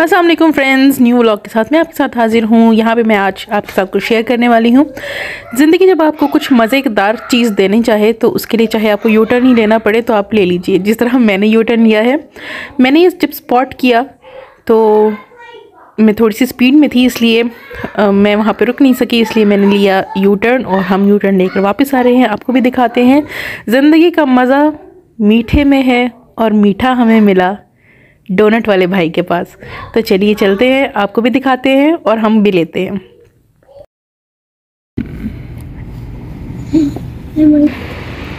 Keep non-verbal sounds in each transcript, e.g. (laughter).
Aslam friends new vlog के साथ मैं आपके साथ हाजिर हूँ। यहाँ पे मैं आज आपके साथ कुछ शेयर करने वाली हूँ। ज़िंदगी जब आपको कुछ मज़ेदार चीज़ देनी चाहे तो उसके लिए चाहे आपको यूटर्न ही लेना पड़े तो आप ले लीजिए। जिस तरह मैंने यूटर्न लिया है मैंने ये जब स्पॉट किया तो मैं थोड़ी सी स्पीड में थी इसलिए आ, मैं वहाँ पे रुक नहीं सकी इसलिए मैंने लिया यू टर्न और हम यू टर्न लेकर वापस आ रहे हैं। आपको भी दिखाते हैं। ज़िंदगी का मज़ा मीठे में है और मीठा हमें मिला। डोनट वाले भाई के पास। तो चलिए चलते हैं आपको भी दिखाते हैं और हम भी लेते हैं।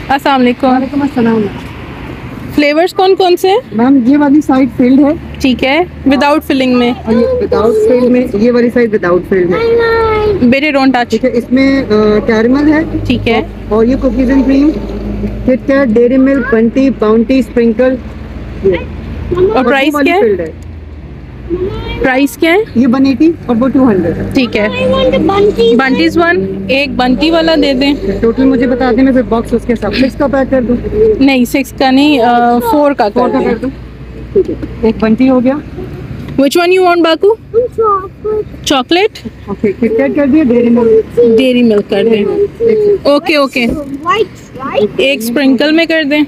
अस्सलाम वालेकुम। फ्लेवर्स कौन कौन से? मैम ये वाली साइड फ़ील्ड है। ठीक है विदाउट फिलिंग में। और ये विदाउट फ़ील्ड में ये वाली साइड विदाउट फ़ील्ड है। बेटे डोंट टच ठीक है इसमें कैरमल है। ठीक है। और ये cookies and cream KitKat Dairy Milk Bounty Bounty sprinkle और प्राइस क्या है? प्राइस क्या है? ये वन एटी और वो टू हंड्रेड ठीक है। बंटीज वन एक बंटी वाला दे दें। टोटल मुझे बता दें मैं फिर बॉक्स उसके साथ सिक्स का पैक कर दूँ। नहीं सिक्स का नहीं फोर का फोर का कर दूँ। ठीक है। एक बंटी हो गया। विच वन यू वांट बाकू चॉकलेट ओके किट कैट कर दिया डेयरी मिल्क डेयरी मिल्क कर दें। ओके ओके एक स्प्रिंकल में कर दें।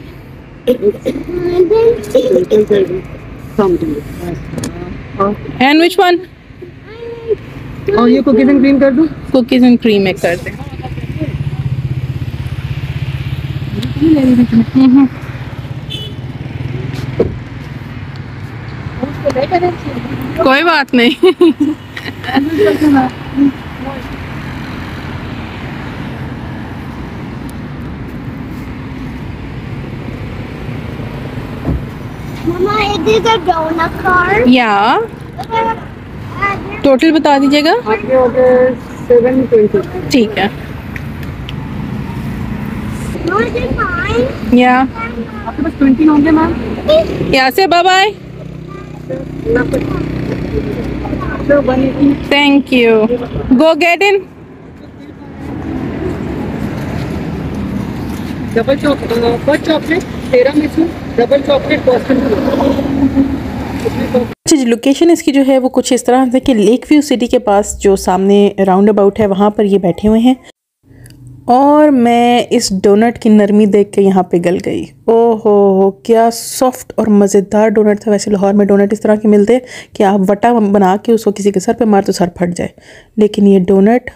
एंड विच वन और ये कुकीज एंड क्रीम कर दूँ? कुकीज एंड क्रीम में कर दें। कोई बात नहीं। (laughs) Mama, it is a donut car. या। टोटल बता दीजिएगा। आपके गए सेवन ट्वेंटी ठीक है. या। आपके पास ट्वेंटी होंगे मैम यहाँ से bye bye thank you go get in double choc first chocolate तेरह में मिसू डबल चॉकलेट बॉस्टन अच्छा लोकेशन इसकी जो है वो कुछ इस तरह से कि लेक व्यू सिटी के पास जो सामने राउंड अबाउट है, वहाँ पर ये बैठे हुए हैं। और मैं इस डोनट की नरमी देख के यहाँ पे गल गई। ओहो, क्या सॉफ्ट और मज़ेदार डोनट था। वैसे लाहौर में डोनट इस तरह के मिलते हैं कि आप वटा बना के उसको किसी के सर पे मार तो सर फट जाए। लेकिन ये डोनट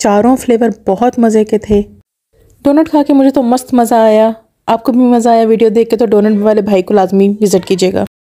चारों फ्लेवर बहुत मज़े के थे। डोनट खा के मुझे तो मस्त मज़ा आया। आपको भी मज़ा आया वीडियो देख के तो डोनट वाले भाई को लाजमी विज़िट कीजिएगा।